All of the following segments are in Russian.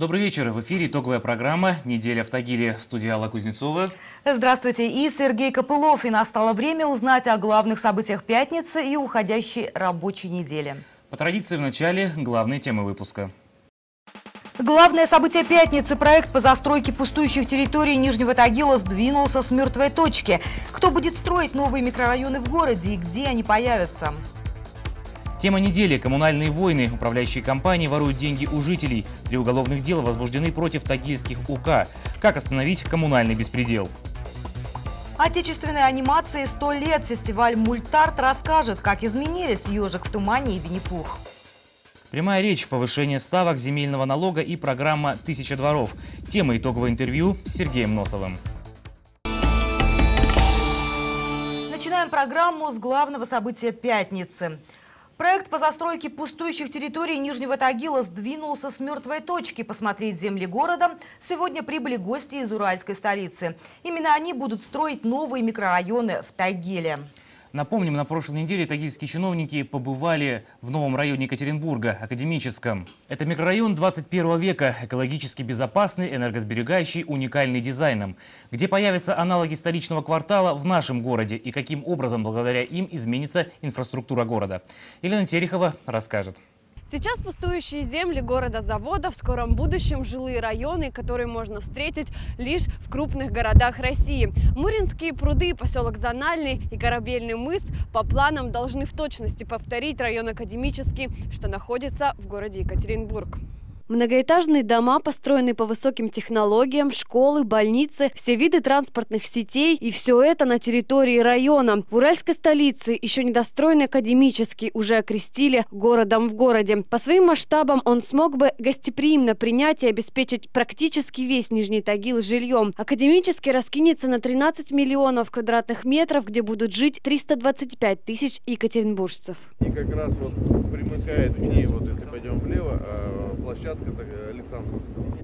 Добрый вечер. В эфире итоговая программа «Неделя в Тагиле». В студии Алла Кузнецова. Здравствуйте. И Сергей Копылов. И настало время узнать о главных событиях пятницы и уходящей рабочей недели. По традиции в начале главные темы выпуска. Главное событие пятницы – проект по застройке пустующих территорий Нижнего Тагила сдвинулся с мертвой точки. Кто будет строить новые микрорайоны в городе и где они появятся? Тема недели – коммунальные войны. Управляющие компании воруют деньги у жителей. Три уголовных дела возбуждены против тагильских УК. Как остановить коммунальный беспредел? Отечественной анимации «100 лет» фестиваль «Мультарт» расскажет, как изменились «Ежик в тумане» и «Винни-Пух». Прямая речь, повышение ставок земельного налога и программа «Тысяча дворов». Тема итогового интервью с Сергеем Носовым. Начинаем программу с главного события пятницы – Проект по застройке пустующих территорий Нижнего Тагила сдвинулся с мертвой точки. Посмотреть земли города сегодня прибыли гости из уральской столицы. Именно они будут строить новые микрорайоны в Тагиле. Напомним, на прошлой неделе тагильские чиновники побывали в новом районе Екатеринбурга, Академическом. Это микрорайон 21 века, экологически безопасный, энергосберегающий, уникальный дизайном. Где появятся аналоги столичного квартала в нашем городе и каким образом благодаря им изменится инфраструктура города. Елена Терехова расскажет. Сейчас пустующие земли города-завода, в скором будущем жилые районы, которые можно встретить лишь в крупных городах России. Муринские пруды, поселок Зональный и Корабельный мыс по планам должны в точности повторить район Академический, что находится в городе Екатеринбург. Многоэтажные дома, построенные по высоким технологиям, школы, больницы, все виды транспортных сетей и все это на территории района. В уральской столице еще недостроенный академический уже окрестили городом в городе. По своим масштабам он смог бы гостеприимно принять и обеспечить практически весь Нижний Тагил жильем. Академический раскинется на 13 миллионов квадратных метров, где будут жить 325 тысяч екатеринбуржцев. И как раз вот примыкает к ней, вот если пойдем влево, площадка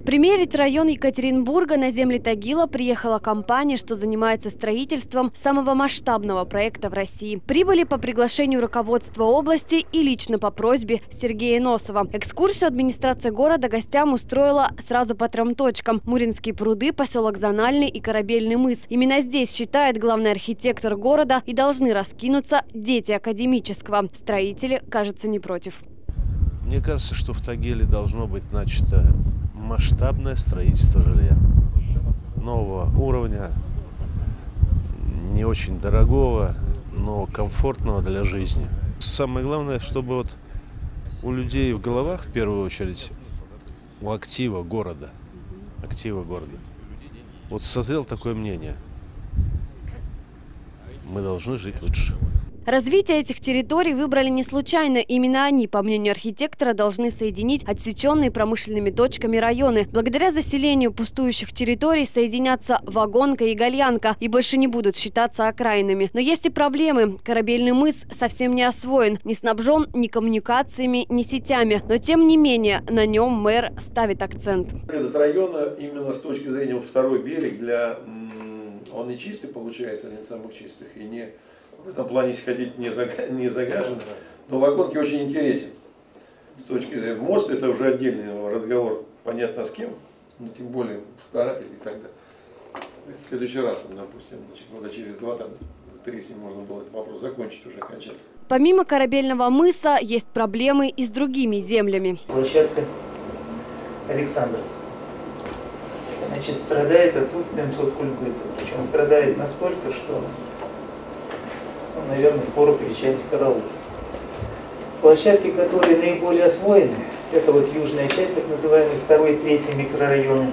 Примерить район Екатеринбурга на земли Тагила приехала компания, что занимается строительством самого масштабного проекта в России. Прибыли по приглашению руководства области и лично по просьбе Сергея Носова. Экскурсию администрация города гостям устроила сразу по трем точкам. Муринские пруды, поселок Зональный и Корабельный мыс. Именно здесь, считает главный архитектор города, и должны раскинуться дети академического. Строители, кажется, не против. Мне кажется, что в Тагиле должно быть начато масштабное строительство жилья. Нового уровня, не очень дорогого, но комфортного для жизни. Самое главное, чтобы вот у людей в головах, в первую очередь, у актива города, актива города, вот созрел такое мнение. Мы должны жить лучше. Развитие этих территорий выбрали не случайно. Именно они, по мнению архитектора, должны соединить отсеченные промышленными точками районы. Благодаря заселению пустующих территорий соединятся Вагонка и Гальянка и больше не будут считаться окраинами. Но есть и проблемы. Корабельный мыс совсем не освоен, не снабжен ни коммуникациями, ни сетями. Но тем не менее на нем мэр ставит акцент. Этот район именно с точки зрения второй берег для он не чистый получается, один из самых чистых, и не в этом плане, если хотите, не, зага, не загажен, но Вагонки очень интересен. С точки зрения мост, это уже отдельный разговор, понятно с кем, но тем более старатель и так далее. В следующий раз, допустим, года через два, там, три, если можно было этот вопрос закончить уже окончательно. Помимо корабельного мыса, есть проблемы и с другими землями. Площадка Александровская. Значит, страдает отсутствием соцкультуры. Причем страдает настолько, что наверное, впору кричать караул. Площадки, которые наиболее освоены, это вот южная часть, так называемый второй и третий микрорайоны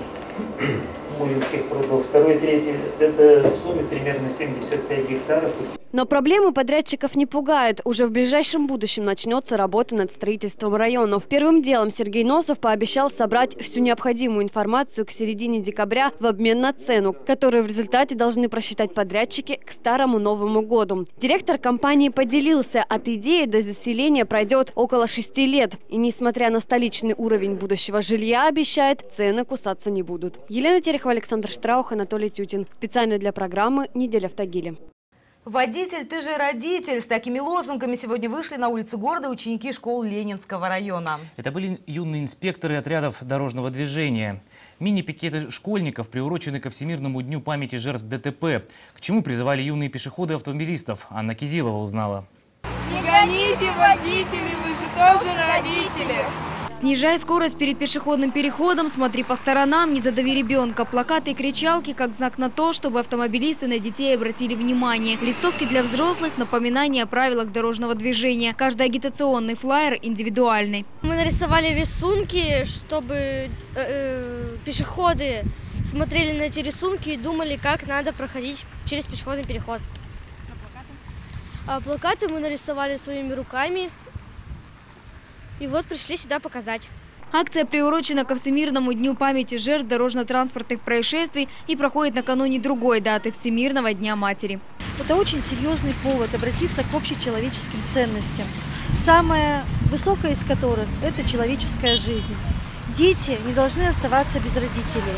Муринских прудов. Второй и третий, это в сумме примерно 75 гектаров. Но проблемы подрядчиков не пугают. Уже в ближайшем будущем начнется работа над строительством районов. Первым делом Сергей Носов пообещал собрать всю необходимую информацию к середине декабря в обмен на цену, которую в результате должны просчитать подрядчики к старому Новому году. Директор компании поделился, от идеи до заселения пройдет около шести лет. И несмотря на столичный уровень будущего жилья, обещает, цены кусаться не будут. Елена Терехова, Александр Штраух, Анатолий Тютин. Специально для программы «Неделя в Тагиле». Водитель, ты же родитель. С такими лозунгами сегодня вышли на улицы города ученики школ Ленинского района. Это были юные инспекторы отрядов дорожного движения. Мини-пикеты школьников приурочены ко Всемирному дню памяти жертв ДТП. К чему призывали юные пешеходы автомобилистов? Анна Кизилова узнала. Не гоните, водители, вы же тоже родители. Снижай скорость перед пешеходным переходом, смотри по сторонам, не задави ребенка. Плакаты и кричалки как знак на то, чтобы автомобилисты на детей обратили внимание. Листовки для взрослых – напоминание о правилах дорожного движения. Каждый агитационный флайер индивидуальный. Мы нарисовали рисунки, чтобы э, э, пешеходы смотрели на эти рисунки и думали, как надо проходить через пешеходный переход. А плакаты мы нарисовали своими руками. И вот пришли сюда показать. Акция приурочена ко Всемирному дню памяти жертв дорожно-транспортных происшествий и проходит накануне другой даты – Всемирного дня матери. Это очень серьезный повод обратиться к общечеловеческим ценностям, самое высокое из которых – это человеческая жизнь. Дети не должны оставаться без родителей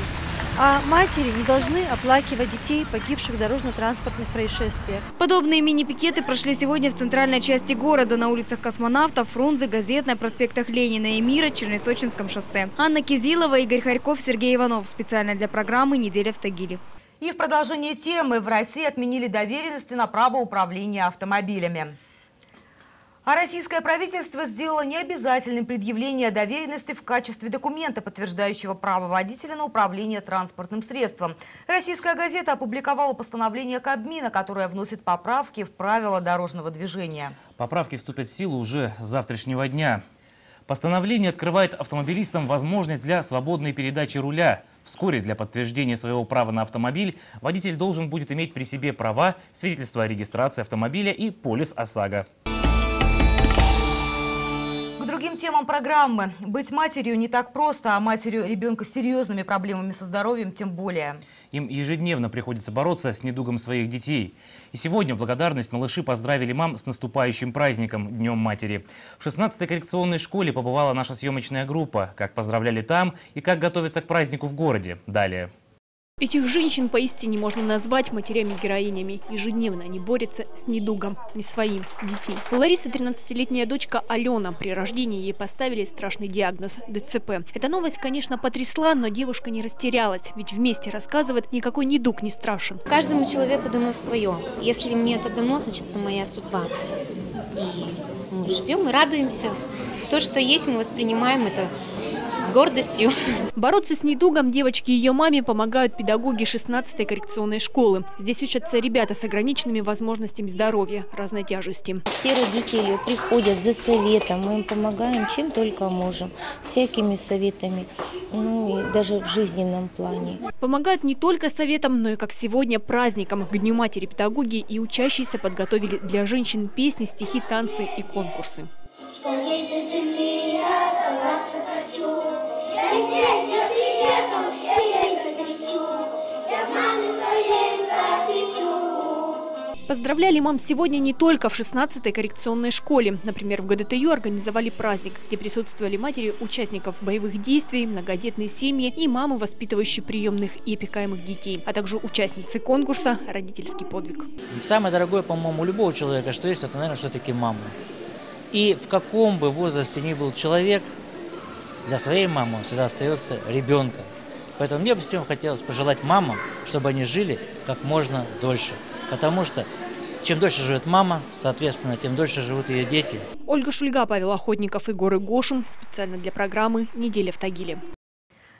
а матери не должны оплакивать детей, погибших в дорожно-транспортных происшествиях. Подобные мини-пикеты прошли сегодня в центральной части города на улицах Космонавтов, Фрунзе, Газетной, проспектах Ленина и Мира, Чернесточинском шоссе. Анна Кизилова, Игорь Харьков, Сергей Иванов. Специально для программы «Неделя в Тагиле». И в продолжение темы в России отменили доверенности на право управления автомобилями. А российское правительство сделало необязательным предъявление доверенности в качестве документа, подтверждающего право водителя на управление транспортным средством. Российская газета опубликовала постановление Кабмина, которое вносит поправки в правила дорожного движения. Поправки вступят в силу уже с завтрашнего дня. Постановление открывает автомобилистам возможность для свободной передачи руля. Вскоре для подтверждения своего права на автомобиль водитель должен будет иметь при себе права, свидетельство о регистрации автомобиля и полис ОСАГО темам программы. Быть матерью не так просто, а матерью ребенка с серьезными проблемами со здоровьем тем более. Им ежедневно приходится бороться с недугом своих детей. И сегодня в благодарность малыши поздравили мам с наступающим праздником – Днем матери. В 16-й коррекционной школе побывала наша съемочная группа. Как поздравляли там и как готовиться к празднику в городе. Далее. Этих женщин поистине можно назвать матерями-героинями. Ежедневно они борются с недугом, не своим, детей. У Ларисы 13-летняя дочка Алена. При рождении ей поставили страшный диагноз – ДЦП. Эта новость, конечно, потрясла, но девушка не растерялась. Ведь вместе рассказывает, никакой недуг не страшен. Каждому человеку дано свое. Если мне это дано, значит, это моя судьба. И мы живем и радуемся. То, что есть, мы воспринимаем это гордостью. Бороться с недугом девочке и ее маме помогают педагоги 16-й коррекционной школы. Здесь учатся ребята с ограниченными возможностями здоровья, разной тяжести. Все родители приходят за советом, мы им помогаем чем только можем, всякими советами, ну и даже в жизненном плане. Помогают не только советом, но и как сегодня праздником. К Дню матери педагоги и учащиеся подготовили для женщин песни, стихи, танцы и конкурсы. Что Поздравляли мам сегодня не только в 16-й коррекционной школе. Например, в ГДТЮ организовали праздник, где присутствовали матери участников боевых действий, многодетные семьи и мамы, воспитывающие приемных и опекаемых детей, а также участницы конкурса «Родительский подвиг». Самое дорогое, по-моему, у любого человека, что есть, это, наверное, все-таки мама. И в каком бы возрасте ни был человек, для своей мамы он всегда остается ребенком. Поэтому мне бы всем хотелось пожелать мамам, чтобы они жили как можно дольше. Потому что чем дольше живет мама, соответственно, тем дольше живут ее дети. Ольга Шульга, Павел Охотников и Горы Гошин. Специально для программы «Неделя в Тагиле».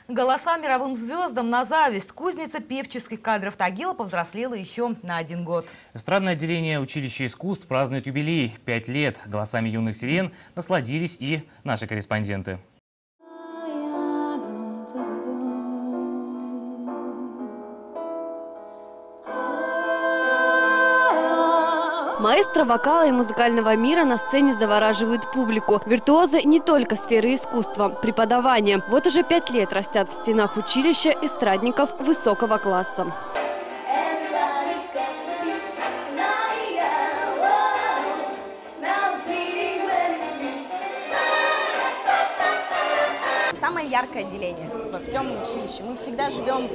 Голоса мировым звездам на зависть. Кузница певческих кадров Тагила повзрослела еще на один год. Эстрадное отделение училища искусств празднует юбилей. Пять лет. Голосами юных сирен насладились и наши корреспонденты. Маэстро вокала и музыкального мира на сцене завораживают публику. Виртуозы не только сферы искусства, преподавания. Вот уже пять лет растят в стенах училища эстрадников высокого класса. Самое яркое отделение во всем училище. Мы всегда живем,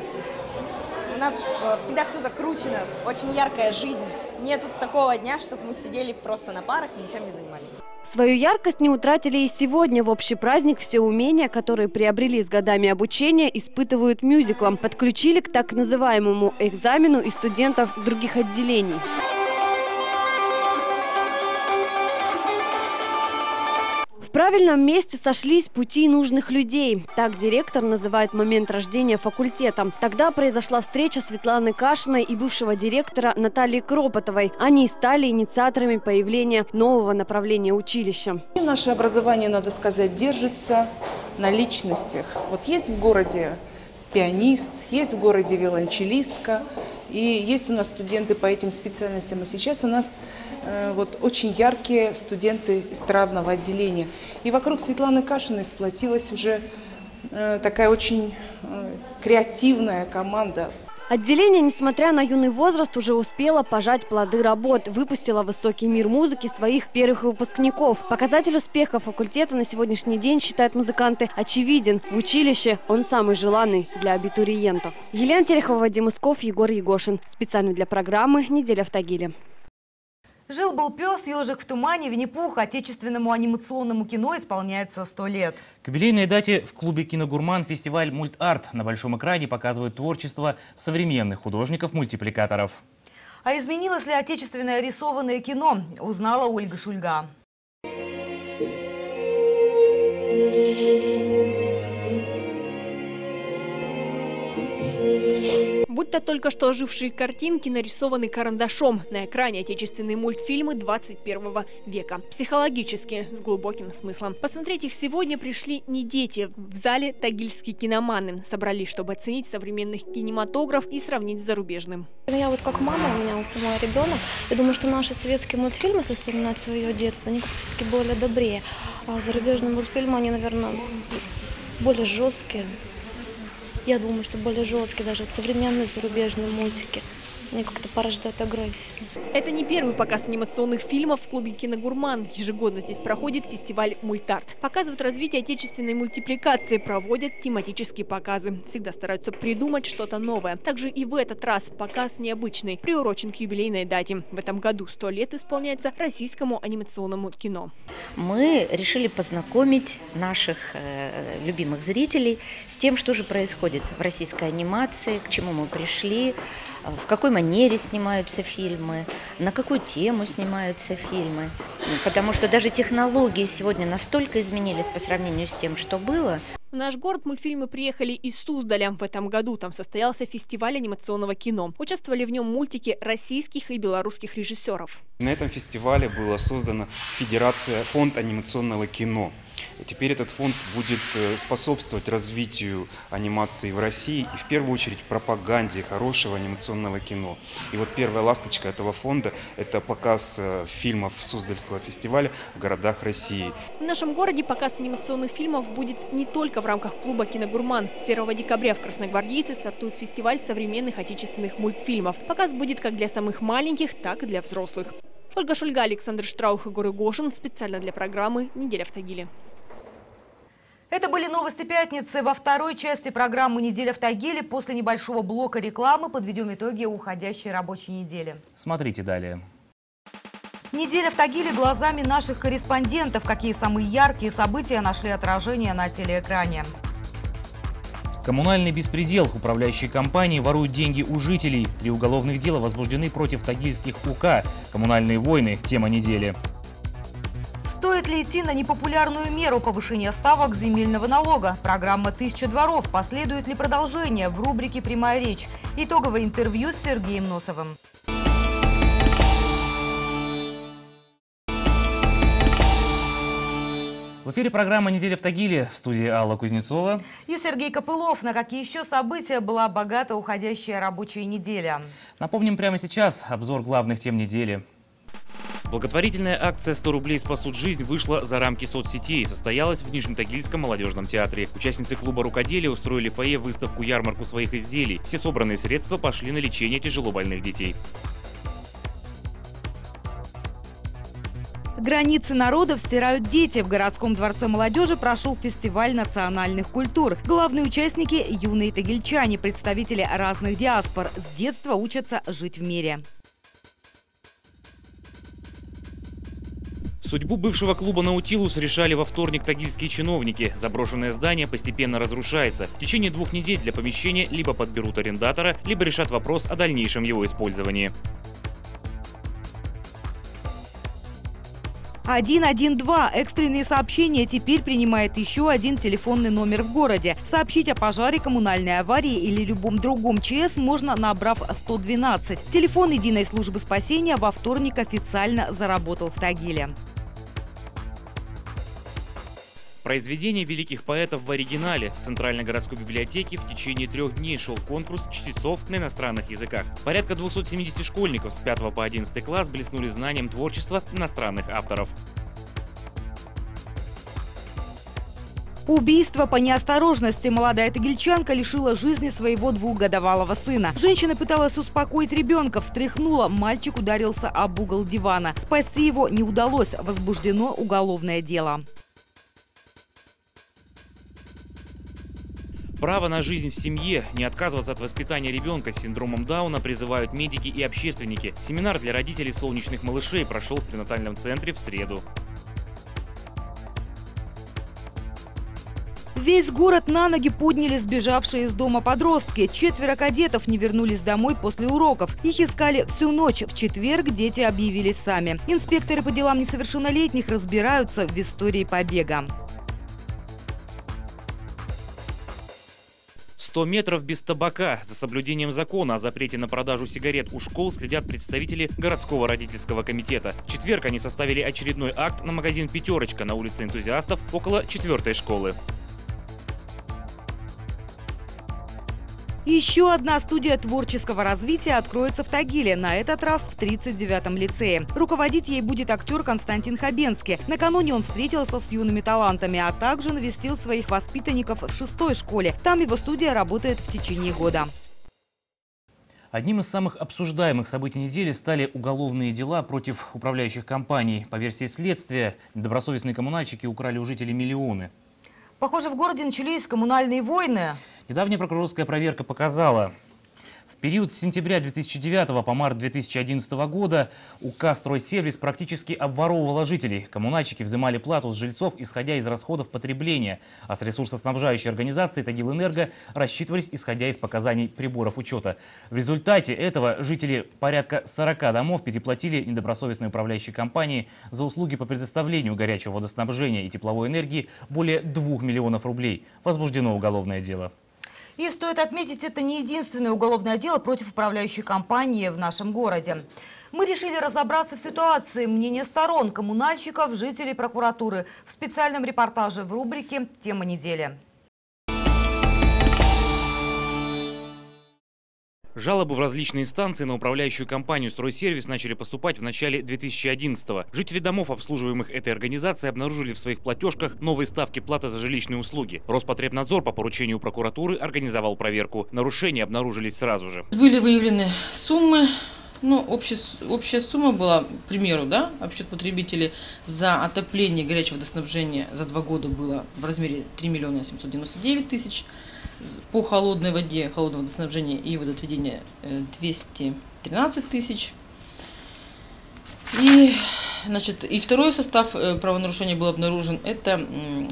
у нас всегда все закручено, очень яркая жизнь нету такого дня, чтобы мы сидели просто на парах и ничем не занимались. Свою яркость не утратили и сегодня. В общий праздник все умения, которые приобрели с годами обучения, испытывают мюзиклом. Подключили к так называемому экзамену и студентов других отделений. В правильном месте сошлись пути нужных людей. Так директор называет момент рождения факультета. Тогда произошла встреча Светланы Кашиной и бывшего директора Натальи Кропотовой. Они стали инициаторами появления нового направления училища. И наше образование, надо сказать, держится на личностях. Вот есть в городе пианист, есть в городе виолончелистка, и есть у нас студенты по этим специальностям. И сейчас у нас вот очень яркие студенты эстрадного отделения. И вокруг Светланы Кашиной сплотилась уже э, такая очень э, креативная команда. Отделение, несмотря на юный возраст, уже успело пожать плоды работ. Выпустило высокий мир музыки своих первых выпускников. Показатель успеха факультета на сегодняшний день, считают музыканты, очевиден. В училище он самый желанный для абитуриентов. Елена Терехова, Вадим Исков, Егор Егошин. Специально для программы «Неделя в Тагиле». Жил-был пес, ежик в тумане, Винни-Пух. Отечественному анимационному кино исполняется сто лет. К юбилейной дате в клубе «Киногурман» фестиваль «Мульт-арт». На большом экране показывают творчество современных художников-мультипликаторов. А изменилось ли отечественное рисованное кино, узнала Ольга Шульга. Будь то только что ожившие картинки, нарисованы карандашом. На экране отечественные мультфильмы 21 века. Психологически, с глубоким смыслом. Посмотреть их сегодня пришли не дети. В зале тагильские киноманы собрались, чтобы оценить современный кинематограф и сравнить с зарубежным. Я вот как мама, у меня у самой ребенок, я думаю, что наши советские мультфильмы, если вспоминать свое детство, они как-то все-таки более добрее. А зарубежные мультфильмы, они, наверное, более жесткие. Я думаю, что более жесткие, даже современные зарубежные мультики. Они как-то порождают агрессию. Это не первый показ анимационных фильмов в клубе «Киногурман». Ежегодно здесь проходит фестиваль «Мультарт». Показывают развитие отечественной мультипликации, проводят тематические показы. Всегда стараются придумать что-то новое. Также и в этот раз показ необычный, приурочен к юбилейной дате. В этом году сто лет исполняется российскому анимационному кино. Мы решили познакомить наших э, любимых зрителей с тем, что же происходит в российской анимации, к чему мы пришли, в какой манере снимаются фильмы, на какую тему снимаются фильмы. Потому что даже технологии сегодня настолько изменились по сравнению с тем, что было. В наш город мультфильмы приехали из Суздаля. В этом году там состоялся фестиваль анимационного кино. Участвовали в нем мультики российских и белорусских режиссеров. На этом фестивале была создана Федерация фонд анимационного кино. Теперь этот фонд будет э, способствовать развитию анимации в России и в первую очередь пропаганде хорошего анимационного кино. И вот первая ласточка этого фонда – это показ э, фильмов Суздальского фестиваля в городах России. В нашем городе показ анимационных фильмов будет не только в рамках клуба «Киногурман». С 1 декабря в Красногвардейце стартует фестиваль современных отечественных мультфильмов. Показ будет как для самых маленьких, так и для взрослых. Ольга Шульга, Александр Штраух и Горы Гошин. Специально для программы «Неделя в Тагиле». Это были новости пятницы. Во второй части программы «Неделя в Тагиле» после небольшого блока рекламы подведем итоги уходящей рабочей недели. Смотрите далее. Неделя в Тагиле глазами наших корреспондентов. Какие самые яркие события нашли отражение на телеэкране. Коммунальный беспредел. Управляющие компании воруют деньги у жителей. Три уголовных дела возбуждены против тагильских УК. Коммунальные войны. Тема недели. Стоит ли идти на непопулярную меру повышения ставок земельного налога? Программа «Тысяча дворов». Последует ли продолжение в рубрике «Прямая речь»? Итоговое интервью с Сергеем Носовым. В эфире программа «Неделя в Тагиле» в студии Алла Кузнецова. И Сергей Копылов. На какие еще события была богата уходящая рабочая неделя? Напомним прямо сейчас обзор главных тем недели. Благотворительная акция «100 рублей спасут жизнь» вышла за рамки соцсетей и состоялась в Нижнетагильском молодежном театре. Участницы клуба рукоделия устроили фойе выставку-ярмарку своих изделий. Все собранные средства пошли на лечение тяжелобольных детей. Границы народов стирают дети. В городском дворце молодежи прошел фестиваль национальных культур. Главные участники – юные тагильчане, представители разных диаспор. С детства учатся жить в мире. Судьбу бывшего клуба «Наутилус» решали во вторник тагильские чиновники. Заброшенное здание постепенно разрушается. В течение двух недель для помещения либо подберут арендатора, либо решат вопрос о дальнейшем его использовании. 112. Экстренные сообщения теперь принимает еще один телефонный номер в городе. Сообщить о пожаре, коммунальной аварии или любом другом ЧС можно, набрав 112. Телефон единой службы спасения во вторник официально заработал в Тагиле. Произведения великих поэтов в оригинале. В Центральной городской библиотеке в течение трех дней шел конкурс чтецов на иностранных языках. Порядка 270 школьников с 5 по 11 класс блеснули знанием творчества иностранных авторов. Убийство по неосторожности. Молодая тагильчанка лишила жизни своего двухгодовалого сына. Женщина пыталась успокоить ребенка, встряхнула. Мальчик ударился об угол дивана. Спасти его не удалось. Возбуждено уголовное дело. Право на жизнь в семье, не отказываться от воспитания ребенка с синдромом Дауна призывают медики и общественники. Семинар для родителей солнечных малышей прошел в пренатальном центре в среду. Весь город на ноги подняли сбежавшие из дома подростки. Четверо кадетов не вернулись домой после уроков. Их искали всю ночь. В четверг дети объявились сами. Инспекторы по делам несовершеннолетних разбираются в истории побега. 100 метров без табака. За соблюдением закона о запрете на продажу сигарет у школ следят представители городского родительского комитета. В четверг они составили очередной акт на магазин «Пятерочка» на улице энтузиастов около четвертой школы. Еще одна студия творческого развития откроется в Тагиле, на этот раз в 39-м лицее. Руководить ей будет актер Константин Хабенский. Накануне он встретился с юными талантами, а также навестил своих воспитанников в шестой школе. Там его студия работает в течение года. Одним из самых обсуждаемых событий недели стали уголовные дела против управляющих компаний. По версии следствия, недобросовестные коммунальщики украли у жителей миллионы. Похоже, в городе начались коммунальные войны. Недавняя прокурорская проверка показала, в период с сентября 2009 по март 2011 года УК «Стройсервис» практически обворовывала жителей. Коммунальщики взимали плату с жильцов, исходя из расходов потребления, а с ресурсоснабжающей организации «Тагилэнерго» рассчитывались, исходя из показаний приборов учета. В результате этого жители порядка 40 домов переплатили недобросовестной управляющей компании за услуги по предоставлению горячего водоснабжения и тепловой энергии более 2 миллионов рублей. Возбуждено уголовное дело. И стоит отметить, это не единственное уголовное дело против управляющей компании в нашем городе. Мы решили разобраться в ситуации мнения сторон, коммунальщиков, жителей прокуратуры в специальном репортаже в рубрике «Тема недели». Жалобы в различные инстанции на управляющую компанию «Стройсервис» начали поступать в начале 2011-го. Жители домов, обслуживаемых этой организацией, обнаружили в своих платежках новые ставки платы за жилищные услуги. Роспотребнадзор по поручению прокуратуры организовал проверку. Нарушения обнаружились сразу же. Были выявлены суммы ну, общая, общая сумма была, к примеру, да, обсчет потребителей за отопление горячего водоснабжения за два года было в размере 3 миллиона 799 тысяч по холодной воде, холодного водоснабжения и водоотведения 213 э, тысяч. И, значит, и второй состав э, правонарушения был обнаружен. Это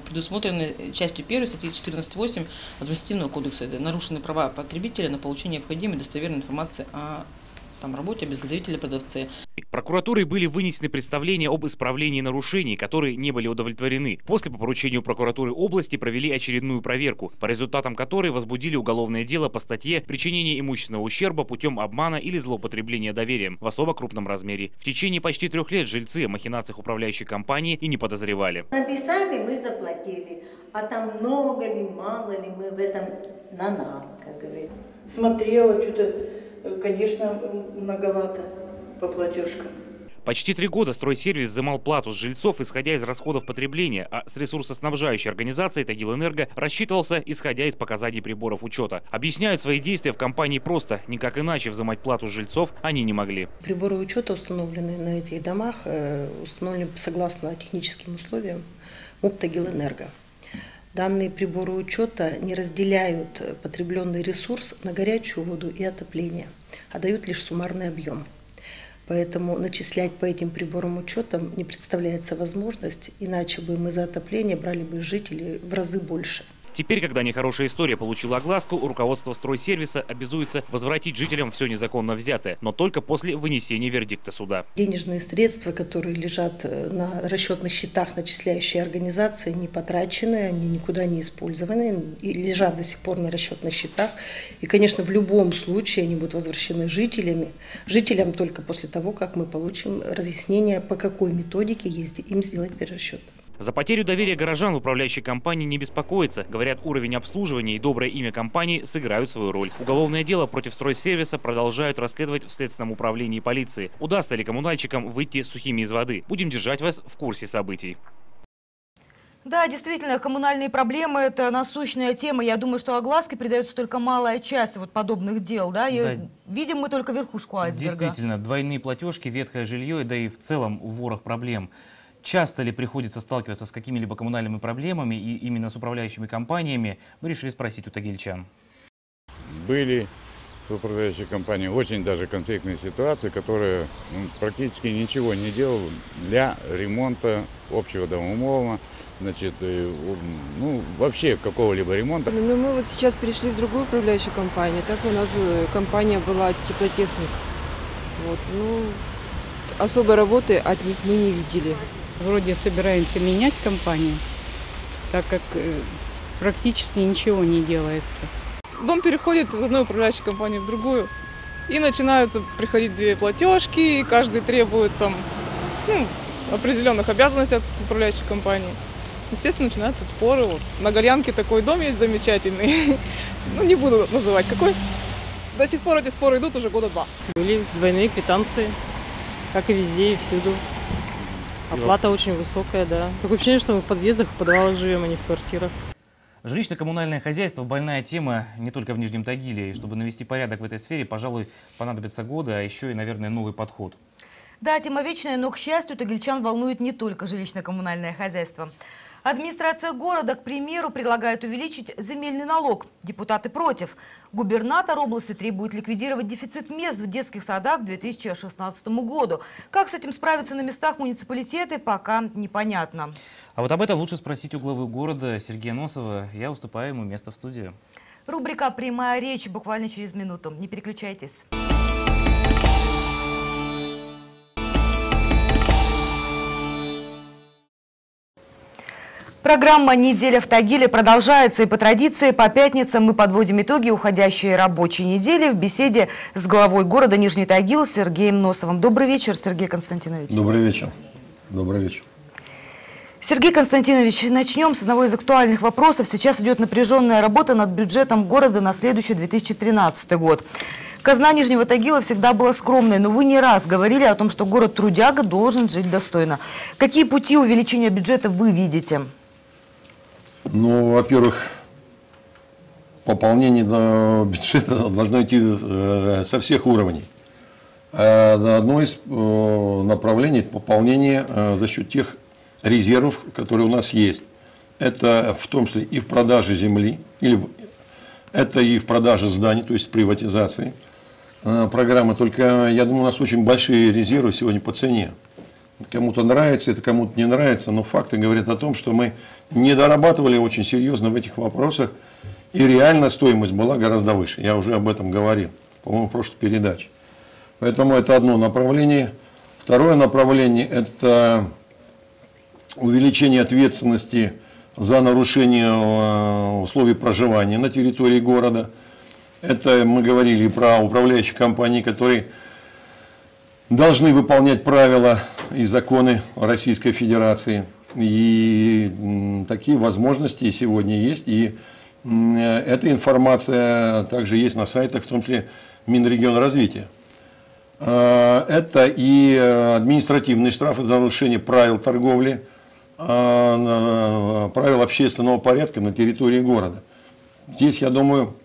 предусмотрено частью 1 статьи 14.8 Административного кодекса. Это нарушены права потребителя на получение необходимой достоверной информации о там, работе обезготовителя продавцы. Прокуратурой были вынесены представления об исправлении нарушений, которые не были удовлетворены. После по поручению прокуратуры области провели очередную проверку, по результатам которой возбудили уголовное дело по статье «Причинение имущественного ущерба путем обмана или злоупотребления доверием» в особо крупном размере. В течение почти трех лет жильцы о махинациях управляющей компании и не подозревали. Написали, мы заплатили. А там много ли, мало ли мы в этом на нам, как говорится. Смотрела, что-то конечно, многовато по платежкам. Почти три года стройсервис взимал плату с жильцов, исходя из расходов потребления, а с ресурсоснабжающей организацией «Тагилэнерго» рассчитывался, исходя из показаний приборов учета. Объясняют свои действия в компании просто. Никак иначе взимать плату с жильцов они не могли. Приборы учета, установленные на этих домах, э, установлены согласно техническим условиям МУП «Тагилэнерго». Данные приборы учета не разделяют потребленный ресурс на горячую воду и отопление, а дают лишь суммарный объем. Поэтому начислять по этим приборам учета не представляется возможность, иначе бы мы за отопление брали бы жителей в разы больше. Теперь, когда нехорошая история получила огласку, руководство стройсервиса обязуется возвратить жителям все незаконно взятое, но только после вынесения вердикта суда. Денежные средства, которые лежат э, на расчетных счетах начисляющей организации, не потрачены, они никуда не использованы и лежат до сих пор на расчетных счетах. И, конечно, в любом случае они будут возвращены жителями, жителям только после того, как мы получим разъяснение, по какой методике есть им сделать перерасчет. За потерю доверия горожан в управляющей компании не беспокоится. Говорят, уровень обслуживания и доброе имя компании сыграют свою роль. Уголовное дело против стройсервиса продолжают расследовать в Следственном управлении полиции. Удастся ли коммунальщикам выйти сухими из воды? Будем держать вас в курсе событий. Да, действительно, коммунальные проблемы – это насущная тема. Я думаю, что огласке придается только малая часть вот подобных дел. Да? И Да. видим мы только верхушку айсберга. Действительно, двойные платежки, ветхое жилье, да и в целом ворох проблем. Часто ли приходится сталкиваться с какими-либо коммунальными проблемами и именно с управляющими компаниями, мы решили спросить у тагильчан. были с управляющей компанией очень даже конфликтные ситуации, которые ну, практически ничего не делал для ремонта общего домоума, значит, и, ну, вообще какого-либо ремонта. Ну, мы вот сейчас перешли в другую управляющую компанию. Так у нас э, компания была теплотехник. Вот, ну, особой работы от них мы не видели. Вроде собираемся менять компанию, так как э, практически ничего не делается. Дом переходит из одной управляющей компании в другую. И начинаются приходить две платежки, и каждый требует там ну, определенных обязанностей от управляющей компании. Естественно, начинаются споры. Вот на Гальянке такой дом есть замечательный. Ну, не буду называть какой. До сих пор эти споры идут уже года два. Были двойные квитанции, как и везде и всюду. Оплата очень высокая, да. Такое ощущение, что мы в подъездах, в подвалах живем, а не в квартирах. Жилищно-коммунальное хозяйство – больная тема не только в Нижнем Тагиле. И чтобы навести порядок в этой сфере, пожалуй, понадобятся годы, а еще и, наверное, новый подход. Да, тема вечная, но, к счастью, тагильчан волнует не только жилищно-коммунальное хозяйство. Администрация города, к примеру, предлагает увеличить земельный налог. Депутаты против. Губернатор области требует ликвидировать дефицит мест в детских садах к 2016 году. Как с этим справиться на местах муниципалитеты, пока непонятно. А вот об этом лучше спросить у главы города Сергея Носова. Я уступаю ему место в студии. Рубрика «Прямая речь» буквально через минуту. Не переключайтесь. Программа «Неделя в Тагиле» продолжается, и по традиции по пятницам мы подводим итоги уходящей рабочей недели в беседе с главой города Нижний Тагил Сергеем Носовым. Добрый вечер, Сергей Константинович. Добрый вечер. Добрый вечер. Сергей Константинович, начнем с одного из актуальных вопросов. Сейчас идет напряженная работа над бюджетом города на следующий 2013 год. Казна Нижнего Тагила всегда была скромной, но вы не раз говорили о том, что город трудяга должен жить достойно. Какие пути увеличения бюджета вы видите? Ну, во-первых, пополнение э, бюджета должно идти э, со всех уровней. А Одно из э, направлений – это пополнение э, за счет тех резервов, которые у нас есть. Это в том числе и в продаже земли, или это и в продаже зданий, то есть приватизации э, программы. Только, я думаю, у нас очень большие резервы сегодня по цене. Кому-то нравится, это кому-то не нравится, но факты говорят о том, что мы не дорабатывали очень серьезно в этих вопросах, и реально стоимость была гораздо выше. Я уже об этом говорил, по-моему, в прошлой передаче. Поэтому это одно направление. Второе направление – это увеличение ответственности за нарушение э, условий проживания на территории города. Это мы говорили про управляющие компании, которые должны выполнять правила и законы Российской Федерации. И такие возможности сегодня есть. И э, эта информация также есть на сайтах, в том числе Минрегионразвития. Э, Это и э, административные штрафы за нарушение правил торговли, э, на- правил общественного порядка на территории города. Здесь, я думаю,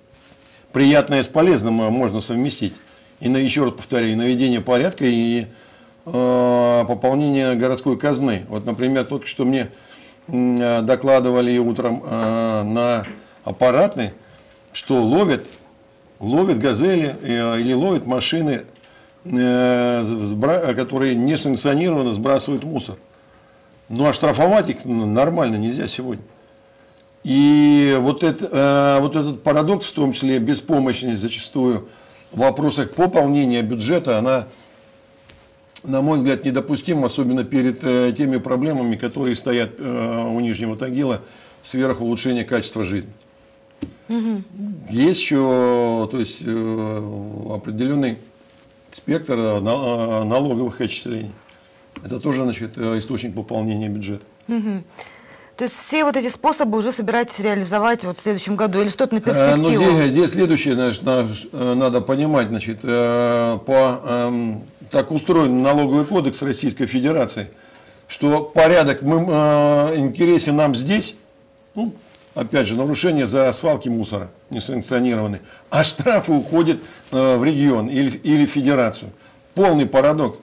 приятное с полезным э, можно совместить. И на, еще раз повторяю, и наведение порядка, и э, пополнение городской казны. Вот, например, только что мне э, докладывали утром э, на аппаратной, что ловят, ловят газели или ловят машины которые несанкционированно сбрасывают мусор. Ну, а штрафовать их нормально нельзя сегодня. И вот, это, вот этот парадокс, в том числе беспомощность зачастую в вопросах пополнения бюджета, она, на мой взгляд, недопустима, особенно перед э, теми проблемами, которые стоят э, у Нижнего Тагила в сферах улучшения качества жизни. Угу. Есть еще то есть, определенный спектр налоговых отчислений. Это тоже значит, источник пополнения бюджета. Угу. То есть все вот эти способы уже собираетесь реализовать вот в следующем году или что-то на перспективу? Ну, здесь, здесь следующее значит, надо понимать. Значит, э, по, эм, так устроен налоговый кодекс Российской Федерации, что порядок мы, э, интересен нам здесь, ну, опять же, нарушение за свалки мусора несанкционированные, а штрафы уходят э, в регион или, или федерацию. Полный парадокс.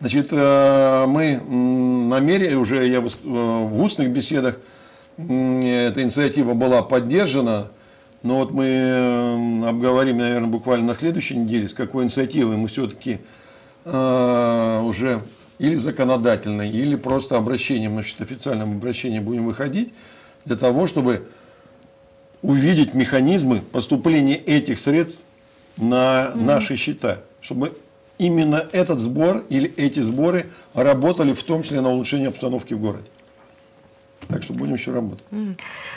Значит, э, мы намерение, уже я э, в устных беседах, эта инициатива была поддержана, но вот мы обговорим, наверное, буквально на следующей неделе, с какой инициативой мы все-таки э, уже или законодательной, или просто обращением, значит, официальным обращением будем выходить, для того, чтобы увидеть механизмы поступления этих средств на наши счета, чтобы именно этот сбор или эти сборы работали в том числе на улучшение обстановки в городе. Так что будем еще работать.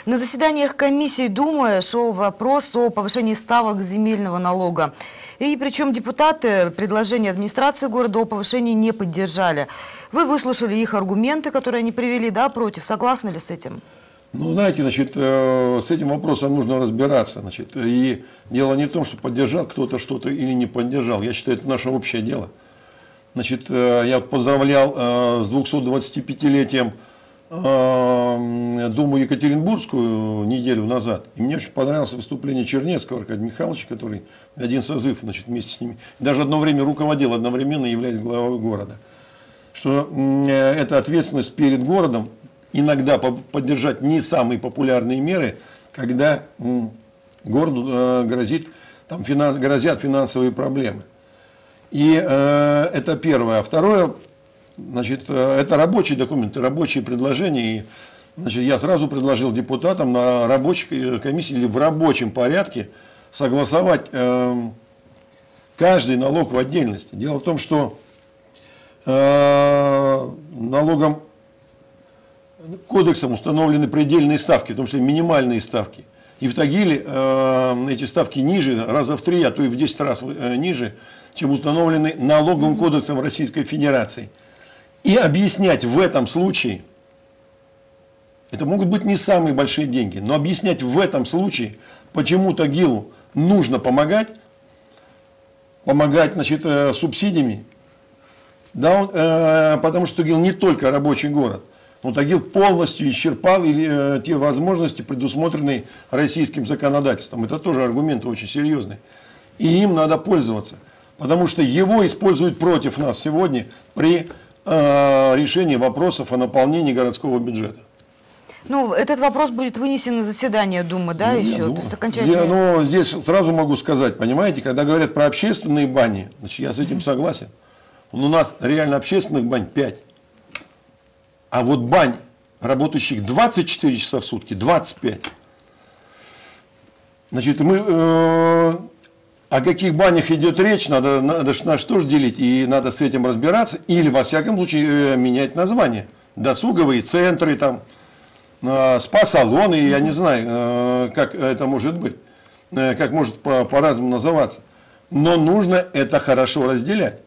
На заседаниях комиссии Думы шел вопрос о повышении ставок земельного налога. И причем депутаты предложение администрации города о повышении не поддержали. Вы выслушали их аргументы, которые они привели, да, против. Согласны ли с этим? Ну, знаете, значит, э, с этим вопросом нужно разбираться. Значит, и дело не в том, что поддержал кто-то что-то или не поддержал. Я считаю, это наше общее дело. Значит, э, я поздравлял э, с 225-летием Думу Екатеринбургскую неделю назад. И мне очень понравилось выступление Чернецкого Аркадия Михайловича, который один созыв значит, вместе с ними, даже одно время руководил, одновременно являясь главой города. Что это ответственность перед городом иногда поддержать не самые популярные меры, когда городу э, грозит, там, финанс, грозят финансовые проблемы. И э, это первое. А второе, значит, э, это рабочие документы, рабочие предложения. И, значит, я сразу предложил депутатам на рабочей комиссии или в рабочем порядке согласовать э, каждый налог в отдельности. Дело в том, что э, налогом кодексом установлены предельные ставки, в том числе минимальные ставки. И в Тагиле э, эти ставки ниже, раза в три, а то и в 10 раз э, ниже, чем установлены налоговым кодексом Российской Федерации. И объяснять в этом случае, это могут быть не самые большие деньги, но объяснять в этом случае, почему Тагилу нужно помогать, помогать значит, э, субсидиями, да, он, э, потому что Тагил не только рабочий город – но Тагил полностью исчерпал или, э, те возможности, предусмотренные российским законодательством. Это тоже аргументы очень серьезные. И им надо пользоваться. Потому что его используют против нас сегодня при э, решении вопросов о наполнении городского бюджета. Ну, этот вопрос будет вынесен на заседание Думы, да, ну, еще? Ну, То есть окончательно... я, ну, здесь сразу могу сказать, понимаете, когда говорят про общественные бани, значит, я с этим согласен. у нас реально общественных бань 5. А вот бань, работающих 24 часа в сутки, 25. Значит, мы э, о каких банях идет речь, надо, надо на что же делить, и надо с этим разбираться, или, во всяком случае, э, менять название. Досуговые центры, там, э, спа-салоны, я не знаю, э, как это может быть, как может по-разному по называться. Но нужно это хорошо разделять.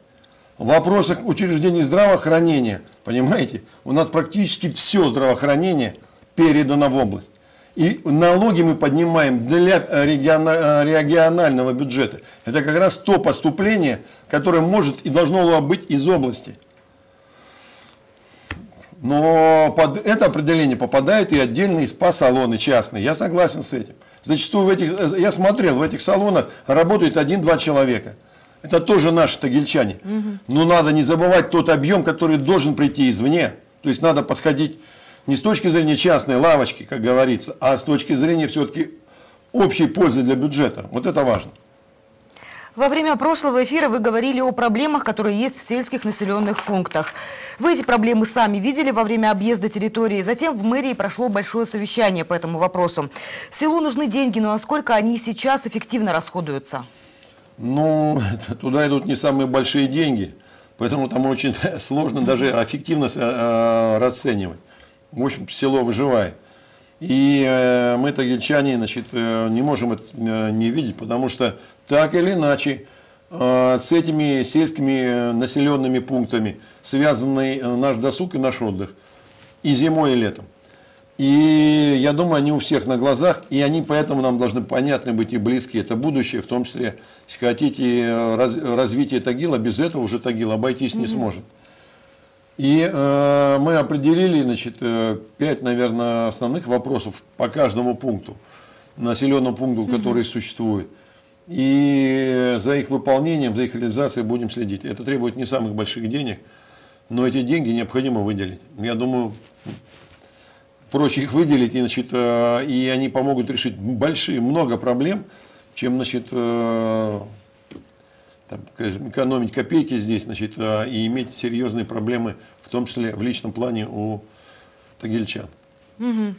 В вопросах учреждений здравоохранения, понимаете, у нас практически все здравоохранение передано в область. И налоги мы поднимаем для регионального бюджета. Это как раз то поступление, которое может и должно быть из области. Но под это определение попадают и отдельные спа-салоны частные. Я согласен с этим. Зачастую в этих, я смотрел, в этих салонах работают один-два человека. Это тоже наши тагильчане. Угу. Но надо не забывать тот объем, который должен прийти извне. То есть надо подходить не с точки зрения частной лавочки, как говорится, а с точки зрения все-таки общей пользы для бюджета. Вот это важно. Во время прошлого эфира вы говорили о проблемах, которые есть в сельских населенных пунктах. Вы эти проблемы сами видели во время объезда территории. Затем в мэрии прошло большое совещание по этому вопросу. Селу нужны деньги, но насколько они сейчас эффективно расходуются? Ну, туда идут не самые большие деньги, поэтому там очень сложно даже эффективно э, расценивать. В общем, село выживает. И э, мы, тагильчане, значит, э, не можем это не видеть, потому что так или иначе с этими сельскими населенными пунктами связанный наш досуг и наш отдых. И зимой, и летом. И я думаю, они у всех на глазах, и они поэтому нам должны понятны быть и близки. Это будущее, в том числе, если хотите, э, раз, развитие Тагила, без этого уже Тагил обойтись не сможет. И э, мы определили, значит, э, пять, наверное, основных вопросов по каждому пункту, населенному пункту, который существует. И за их выполнением, за их реализацией будем следить. Это требует не самых больших денег, но эти деньги необходимо выделить. Я думаю, проще их выделить, и, значит, э, и они помогут решить большие, много проблем, чем значит, э, там, экономить копейки здесь значит, э, и иметь серьезные проблемы, в том числе в личном плане у тагильчан. Угу.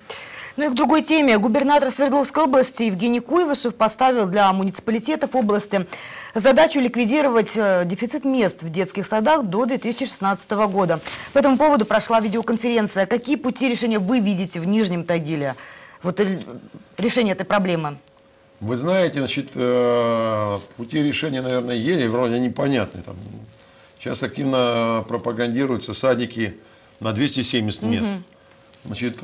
Ну и к другой теме. Губернатор Свердловской области Евгений Куйвышев поставил для муниципалитетов области задачу ликвидировать э, дефицит мест в детских садах до 2016 года. По этому поводу прошла видеоконференция. Какие пути решения вы видите в Нижнем Тагиле? Вот э, решение этой проблемы. Вы знаете, значит, э, пути решения, наверное, есть, вроде непонятны. Там, сейчас активно пропагандируются садики на 270 мест. Угу. Значит,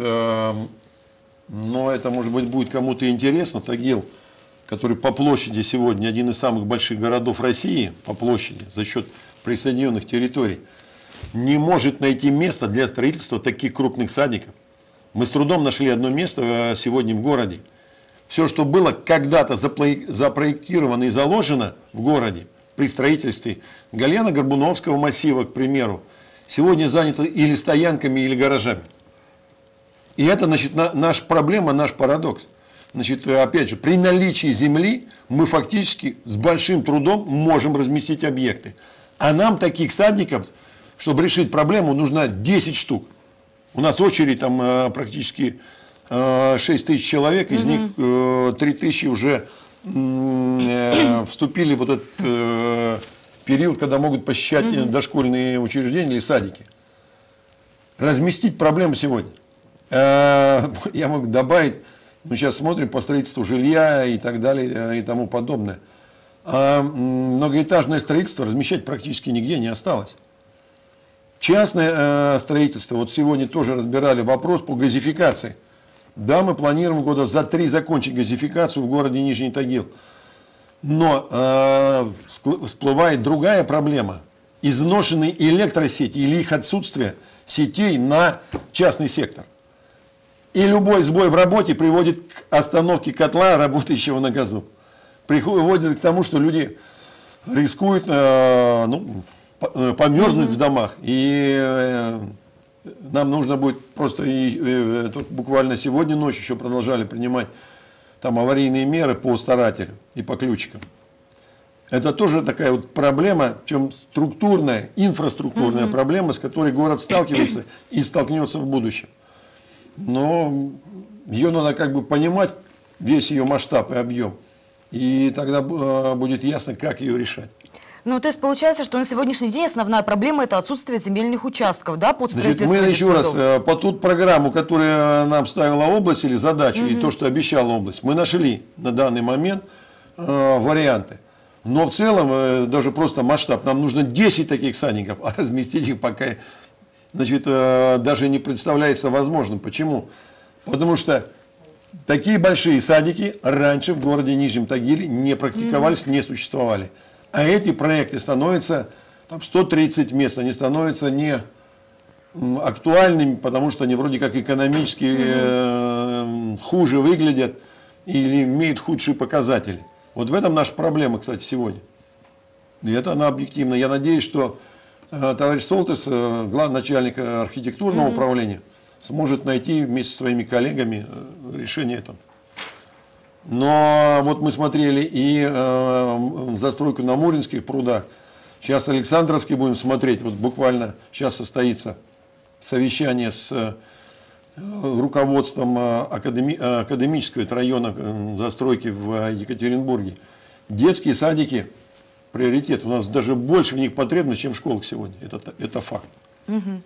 но это, может быть, будет кому-то интересно. Тагил, который по площади сегодня один из самых больших городов России, по площади, за счет присоединенных территорий, не может найти место для строительства таких крупных садиков. Мы с трудом нашли одно место э, сегодня в городе. Все, что было когда-то запроектировано и заложено в городе при строительстве Гальяна-Горбуновского массива, к примеру, сегодня занято или стоянками, или гаражами. И это, значит, на, наша проблема, наш парадокс. Значит, опять же, при наличии земли мы фактически с большим трудом можем разместить объекты. А нам таких садников, чтобы решить проблему, нужно 10 штук. У нас очередь там э, практически 6 э, тысяч человек, из них 3 э, тысячи уже вступили в вот этот период, когда могут посещать дошкольные учреждения или садики. Разместить проблему сегодня – Э, я могу добавить, мы сейчас смотрим по строительству жилья и так далее э, и тому подобное. А многоэтажное строительство размещать практически нигде не осталось. Частное э, строительство, вот сегодня тоже разбирали вопрос по газификации. Да, мы планируем года за три закончить газификацию в городе Нижний Тагил. Но э, всплывает другая проблема. Изношенные электросети или их отсутствие сетей на частный сектор. И любой сбой в работе приводит к остановке котла, работающего на газу. Приводит к тому, что люди рискуют э, ну, э, померзнуть mm-hmm. в домах. И э, нам нужно будет просто, и, э, буквально сегодня ночью еще продолжали принимать там аварийные меры по старателю и по ключикам. Это тоже такая вот проблема, чем структурная, инфраструктурная mm-hmm. проблема, с которой город сталкивается и столкнется в будущем но ее надо как бы понимать, весь ее масштаб и объем. И тогда а, будет ясно, как ее решать. Ну, то есть получается, что на сегодняшний день основная проблема – это отсутствие земельных участков, да, под строительство Значит, Мы еще раз, э, по ту программу, которую нам ставила область или задачу, угу. и то, что обещала область, мы нашли на данный момент э, варианты. Но в целом, э, даже просто масштаб, нам нужно 10 таких садиков, а разместить их пока значит, э, даже не представляется возможным. Почему? Потому что такие большие садики раньше в городе Нижнем Тагиле не практиковались, не существовали. А эти проекты становятся, там 130 мест, они становятся не актуальными, потому что они вроде как экономически э, хуже выглядят или имеют худшие показатели. Вот в этом наша проблема, кстати, сегодня. И это она объективна. Я надеюсь, что Э, товарищ Солтес, э, главный начальник архитектурного mm-hmm. управления, сможет найти вместе со своими коллегами э, решение этого. Но вот мы смотрели и э, застройку на Муринских прудах. Сейчас Александровский будем смотреть. Вот буквально сейчас состоится совещание с э, руководством э, академи, э, академического района э, застройки в Екатеринбурге. Детские садики приоритет. У нас даже больше в них потребность, чем в школах сегодня. Это, это факт. Угу.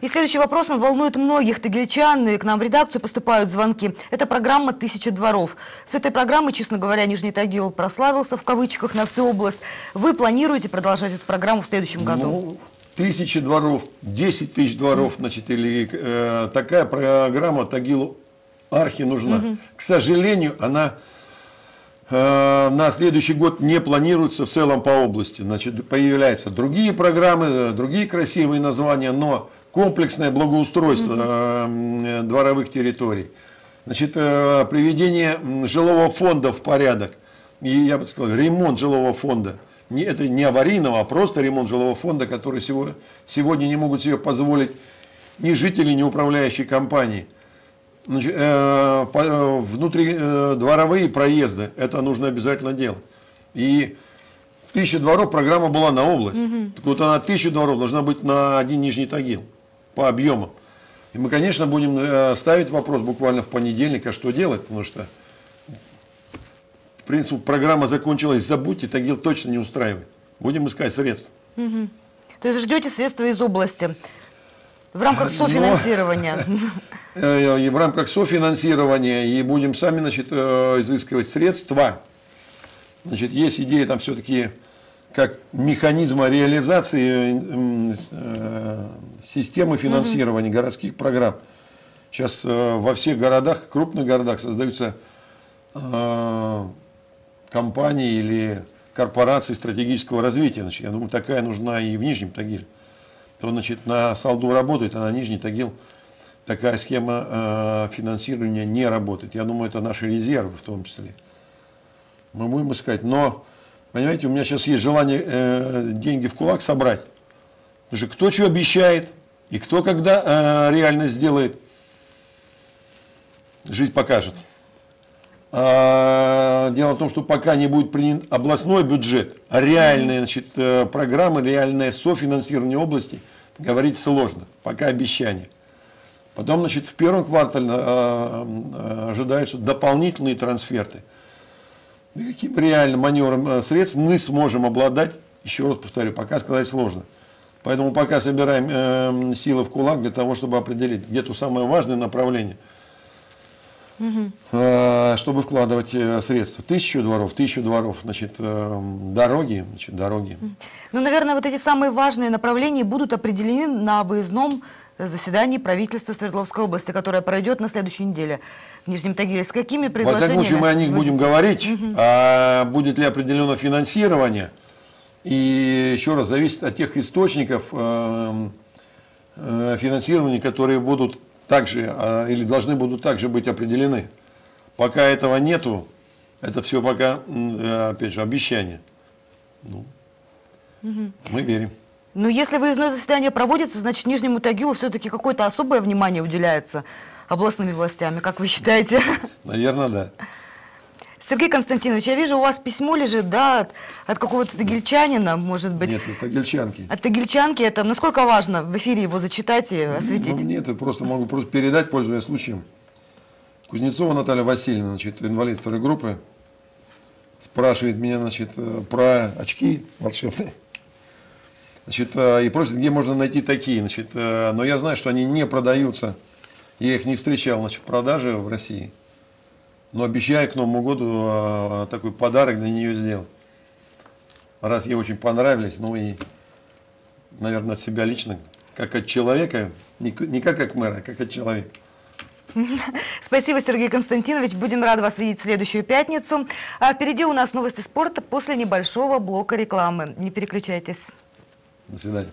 И следующий вопрос, он волнует многих тагильчан, и к нам в редакцию поступают звонки. Это программа «Тысяча дворов». С этой программой, честно говоря, Нижний Тагил прославился в кавычках на всю область. Вы планируете продолжать эту программу в следующем году? Ну, тысячи дворов, 10 тысяч дворов, значит, или э, такая программа Тагилу архи нужна. Угу. К сожалению, она э, на следующий год не планируется в целом по области. Значит, появляются другие программы, другие красивые названия, но комплексное благоустройство э, дворовых территорий, значит, э, приведение жилого фонда в порядок, и я бы сказал, ремонт жилого фонда. Не, это не аварийного, а просто ремонт жилого фонда, который сегодня, сегодня не могут себе позволить ни жители, ни управляющие компании. Значит, э, по, э, внутри э, дворовые проезды, это нужно обязательно делать. И тысяча дворов программа была на область. Угу. Так вот она тысяча дворов должна быть на один Нижний Тагил по объемам. И мы, конечно, будем э, ставить вопрос буквально в понедельник, а что делать, потому что, в принципе, программа закончилась, забудьте, Тагил точно не устраивает. Будем искать средства. Угу. То есть ждете средства из области в рамках софинансирования? Но, э, и в рамках софинансирования, и будем сами, значит, э, изыскивать средства. Значит, есть идея там все-таки как механизма реализации э, системы финансирования угу. городских программ. Сейчас э, во всех городах, крупных городах создаются э, компании или корпорации стратегического развития. Значит, я думаю, такая нужна и в Нижнем Тагиле. То, значит, на Салду работает, а на Нижний Тагил такая схема финансирования не работает. Я думаю, это наши резервы в том числе. Мы будем искать. Но Понимаете, у меня сейчас есть желание э, деньги в кулак собрать. Потому что кто что обещает, и кто когда э, реально сделает, жизнь покажет. А, дело в том, что пока не будет принят областной бюджет, а реальные значит, э, программы, реальное софинансирование области, говорить сложно, пока обещания. Потом, значит, в первом квартале э, э, ожидаются дополнительные трансферты – каким реальным маневром э, средств мы сможем обладать, еще раз повторю, пока сказать сложно. Поэтому пока собираем э, силы в кулак для того, чтобы определить, где то самое важное направление, угу. э, чтобы вкладывать э, средства. Тысячу дворов, тысячу дворов, значит, э, дороги, значит, дороги. Ну, наверное, вот эти самые важные направления будут определены на выездном заседании правительства Свердловской области, которое пройдет на следующей неделе в Нижнем Тагиле. С какими предложениями? Во всяком мы о них будем говорить. Угу. А будет ли определено финансирование? И еще раз, зависит от тех источников э, э, финансирования, которые будут также э, или должны будут также быть определены. Пока этого нету, это все пока, опять же, обещание. Ну, угу. Мы верим. Но если выездное заседание проводится, значит, Нижнему Тагилу все-таки какое-то особое внимание уделяется областными властями, как вы считаете? Наверное, да. Сергей Константинович, я вижу, у вас письмо лежит, да, от, от какого-то тагильчанина, может быть? Нет, от тагильчанки. От тагильчанки. Это насколько важно в эфире его зачитать и осветить? Ну, нет, я просто могу просто передать, пользуясь случаем. Кузнецова Наталья Васильевна, значит, инвалид второй группы, спрашивает меня, значит, э, про очки волшебные. Значит, э, и просит, где можно найти такие. Значит, э, но я знаю, что они не продаются. Я их не встречал значит, в продаже в России. Но обещаю к Новому году э, такой подарок для нее сделать. Раз ей очень понравились, ну и, наверное, от себя лично, как от человека, не как от мэра, а как от человека. Спасибо, Сергей Константинович. Будем рады вас видеть в следующую пятницу. А впереди у нас новости спорта после небольшого блока рекламы. Не переключайтесь. До свидания.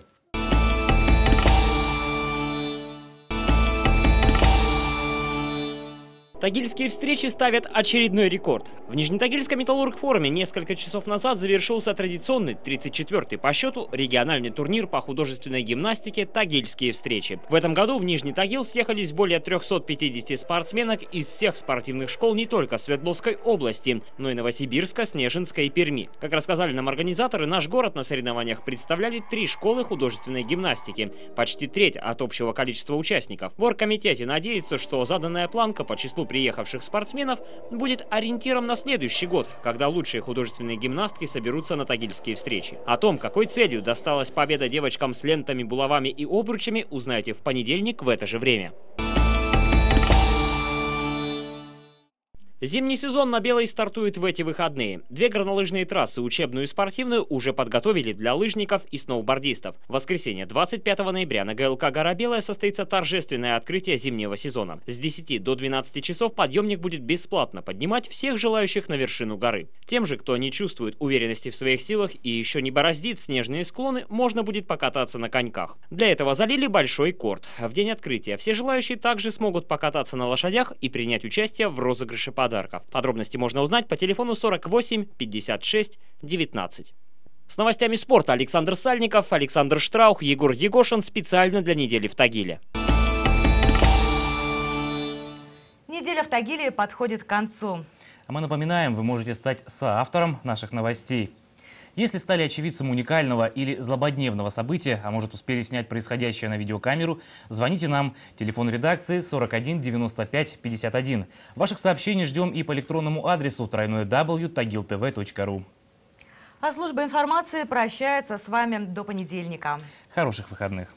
Тагильские встречи ставят очередной рекорд. В Нижнетагильском металлург-форуме несколько часов назад завершился традиционный 34-й по счету региональный турнир по художественной гимнастике «Тагильские встречи». В этом году в Нижний Тагил съехались более 350 спортсменок из всех спортивных школ не только Свердловской области, но и Новосибирска, Снежинска и Перми. Как рассказали нам организаторы, наш город на соревнованиях представляли три школы художественной гимнастики, почти треть от общего количества участников. В оргкомитете надеется, что заданная планка по числу приехавших спортсменов будет ориентиром на следующий год, когда лучшие художественные гимнастки соберутся на тагильские встречи. О том, какой целью досталась победа девочкам с лентами, булавами и обручами, узнаете в понедельник в это же время. Зимний сезон на Белой стартует в эти выходные. Две горнолыжные трассы, учебную и спортивную, уже подготовили для лыжников и сноубордистов. В воскресенье 25 ноября на ГЛК «Гора Белая» состоится торжественное открытие зимнего сезона. С 10 до 12 часов подъемник будет бесплатно поднимать всех желающих на вершину горы. Тем же, кто не чувствует уверенности в своих силах и еще не бороздит снежные склоны, можно будет покататься на коньках. Для этого залили большой корт. В день открытия все желающие также смогут покататься на лошадях и принять участие в розыгрыше подарков подарков. Подробности можно узнать по телефону 48 56 19. С новостями спорта Александр Сальников, Александр Штраух, Егор Егошин специально для недели в Тагиле. Неделя в Тагиле подходит к концу. А мы напоминаем, вы можете стать соавтором наших новостей. Если стали очевидцем уникального или злободневного события, а может успели снять происходящее на видеокамеру, звоните нам. Телефон редакции 41 95 51. Ваших сообщений ждем и по электронному адресу www.tagiltv.ru. А служба информации прощается с вами до понедельника. Хороших выходных.